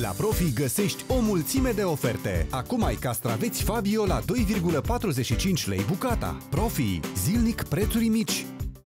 La Profi găsești o mulțime de oferte. Acum ai castraveți Fabio la 2,45 lei bucata. Profi, zilnic prețuri mici.